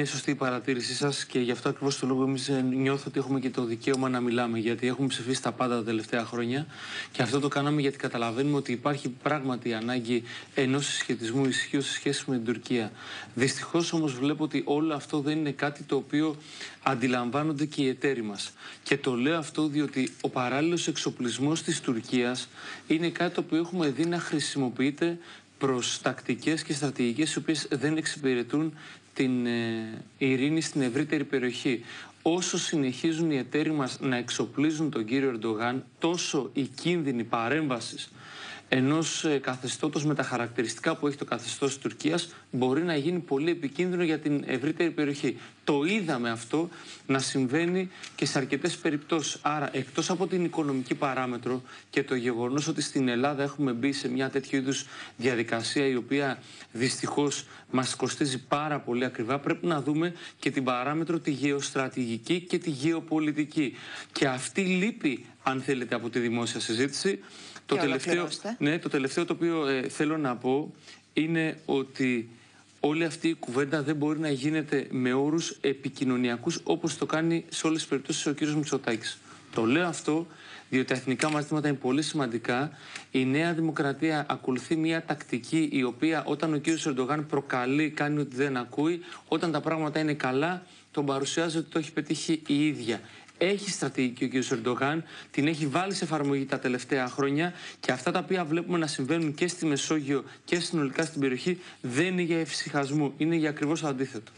Είναι σωστή η παρατήρησή σας και γι' αυτό ακριβώς το λόγο εμείς νιώθω ότι έχουμε και το δικαίωμα να μιλάμε. Γιατί έχουμε ψηφίσει τα πάντα τα τελευταία χρόνια και αυτό το κάναμε γιατί καταλαβαίνουμε ότι υπάρχει πράγματι ανάγκη ενός συσχετισμού ισχύω σε σχέση με την Τουρκία. Δυστυχώς όμως βλέπω ότι όλο αυτό δεν είναι κάτι το οποίο αντιλαμβάνονται και οι εταίροι μας. Και το λέω αυτό διότι ο παράλληλος εξοπλισμός της Τουρκίας είναι κάτι το οποίο έχουμε δει να χρησιμοποιείται προς τακτικές και στρατηγικές οι οποίες δεν εξυπηρετούν την ε, ειρήνη στην ευρύτερη περιοχή. Όσο συνεχίζουν οι εταίροι μας να εξοπλίζουν τον κύριο Ερντογάν, τόσο η κίνδυνη παρέμβασης ενός ε, καθεστώτος με τα χαρακτηριστικά που έχει το καθεστώς της Τουρκίας μπορεί να γίνει πολύ επικίνδυνο για την ευρύτερη περιοχή. Το είδαμε αυτό να συμβαίνει και σε αρκετές περιπτώσεις. Άρα εκτός από την οικονομική παράμετρο και το γεγονός ότι στην Ελλάδα έχουμε μπει σε μια τέτοιου είδους διαδικασία η οποία δυστυχώς μας κοστίζει πάρα πολύ ακριβά πρέπει να δούμε και την παράμετρο τη γεωστρατηγική και τη γεωπολιτική. Και αυτή λείπει αν θέλετε από τη δημόσια συζήτηση το τελευταίο, ναι, το τελευταίο το οποίο ε, θέλω να πω είναι ότι όλη αυτή η κουβέντα δεν μπορεί να γίνεται με όρους επικοινωνιακούς όπως το κάνει σε όλες τις περιπτώσεις ο κύριος Μητσοτάκης. Το λέω αυτό διότι τα εθνικά μας είναι πολύ σημαντικά. Η Νέα Δημοκρατία ακολουθεί μια τακτική η οποία όταν ο κύριος Ερντογάν προκαλεί, κάνει ότι δεν ακούει, όταν τα πράγματα είναι καλά, τον παρουσιάζει ότι το έχει πετύχει η ίδια. Έχει στρατηγική ο κ. Ερντογάν, την έχει βάλει σε εφαρμογή τα τελευταία χρόνια και αυτά τα οποία βλέπουμε να συμβαίνουν και στη Μεσόγειο και συνολικά στην περιοχή δεν είναι για εφησυχασμό, είναι για ακριβώς το αντίθετο.